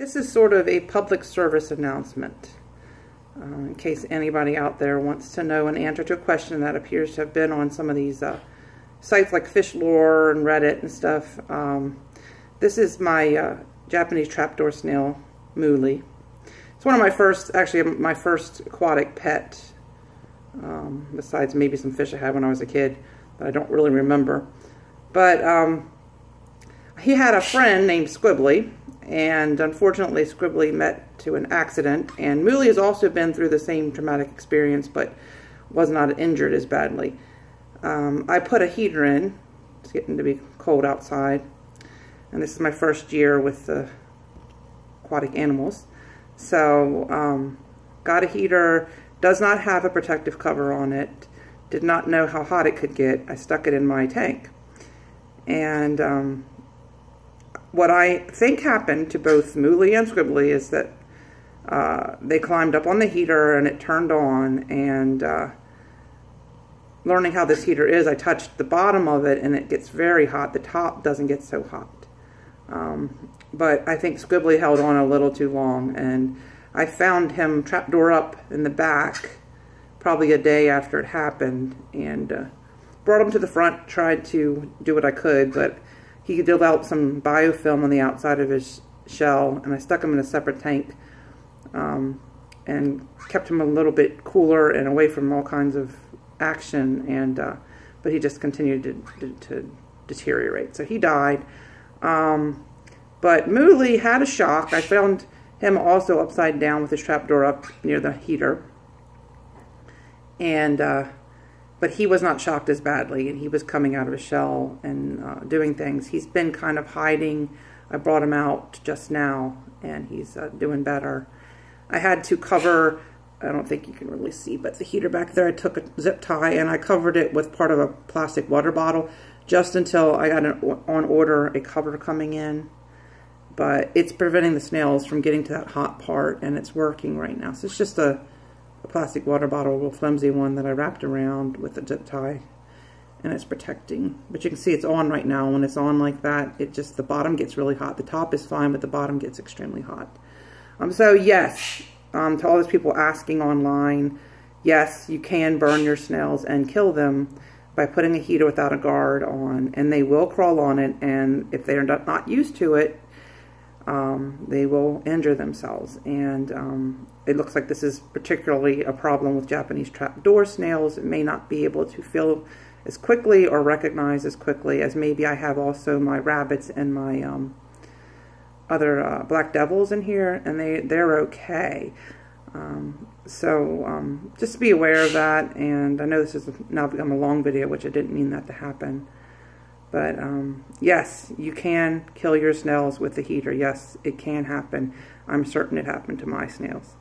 This is sort of a public service announcement. Uh, in case anybody out there wants to know an answer to a question that appears to have been on some of these uh, sites like Fishlore and Reddit and stuff. Um, this is my uh, Japanese trapdoor snail, Mooly. It's one of my first, actually my first aquatic pet, um, besides maybe some fish I had when I was a kid that I don't really remember. But um, he had a friend named Squibbly, and unfortunately Squibbly met to an accident. And Mooly has also been through the same traumatic experience but was not injured as badly. Um, I put a heater in, it's getting to be cold outside. And this is my first year with the aquatic animals. So um, got a heater, does not have a protective cover on it, did not know how hot it could get, I stuck it in my tank. And um, what I think happened to both Mooly and Squibbly is that uh, they climbed up on the heater and it turned on and uh, learning how this heater is, I touched the bottom of it and it gets very hot. The top doesn't get so hot. Um, but I think Squibbly held on a little too long and I found him trapdoor up in the back probably a day after it happened and uh, brought him to the front, tried to do what I could, but he developed some biofilm on the outside of his shell, and I stuck him in a separate tank um, and kept him a little bit cooler and away from all kinds of action. And uh, but he just continued to, to, to, deteriorate, so he died. Um, but Mooly had a shock. I found him also upside down with his trapdoor up near the heater, and. Uh, but he was not shocked as badly, and he was coming out of his shell and uh, doing things. He's been kind of hiding. I brought him out just now, and he's uh, doing better. I had to cover, I don't think you can really see, but the heater back there, I took a zip tie, and I covered it with part of a plastic water bottle just until I got an, on order a cover coming in. But it's preventing the snails from getting to that hot part, and it's working right now. So it's just a a plastic water bottle, a little flimsy one that I wrapped around with a zip tie and it's protecting. But you can see it's on right now. When it's on like that, it just, the bottom gets really hot. The top is fine, but the bottom gets extremely hot. Um, so yes, um, to all those people asking online, yes, you can burn your snails and kill them by putting a heater without a guard on, and they will crawl on it, and if they're not used to it, um, they will injure themselves. And um, it looks like this is particularly a problem with Japanese trapdoor snails. It may not be able to fill as quickly or recognize as quickly as maybe I have also my rabbits and my um, other uh, black devils in here, and they, they're okay. Um, so um, just be aware of that, and I know this has now become a long video, which I didn't mean that to happen. But um, yes, you can kill your snails with the heater. Yes, it can happen. I'm certain it happened to my snails.